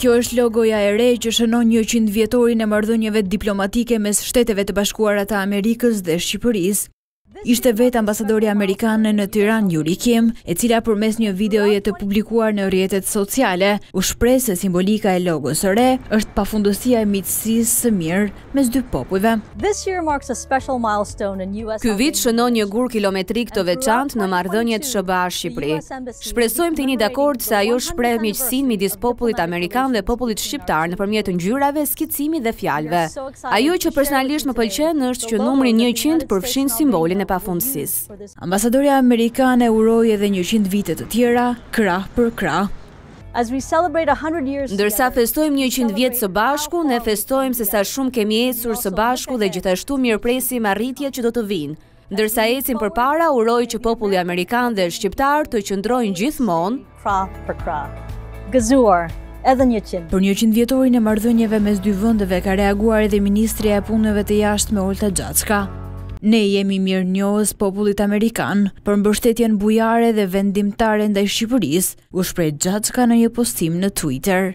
Kjo është logoja e re që shënon njëqindvjetorin e marrëdhënieve diplomatike mes Shteteve të Bashkuara të Amerikës dhe Shqipërisë. Ishte vetë ambasadorja amerikane në Tiranë, Yuri Kim, e cila përmes një videoje të publikuar në rrjetet sociale, u shpreh se simbolika e logos së re është pafundësia e miqësisë së mirë mes dy popujve. Ky vit shënon një gur kilometrik të veçantë në marrëdhëniet SHBA-Shqipëri. Shpresojmë të jeni dakord se ajo shpreh miqësinë midis popullit amerikan dhe popullit shqiptar nëpërmjet ngjyrave, skicimit dhe fjalëve. Ajo që personalisht më pëlqen është që numri njëqind përfshin simbolin e pafundësisë. Ambasadorja amerikane uroi edhe njëqind vite të tjera krah për krah. Ndërsa festojmë njëqind vjet së bashku, ne festojmë se sa shumë kemi ecur së bashku dhe gjithashtu mirëpresim arritje që do të vijnë. Ndërsa ecim përpara, uroj që populli amerikan dhe shqiptar të qëndrojnë gjithmonë krah për krah. Gëzuar! edhe 100. Për 100 vjetorin e marrëdhënieve mes dy vendeve ka reaguar edhe ministrja e Punëve të Jashtme Olta Xhaçka. Ne jemi mirënjohës popullit amerikan për mbështetjen bujare dhe vendimtare ndaj Shqipërisë, u shpreh Xhaçka në një postim në Twitter.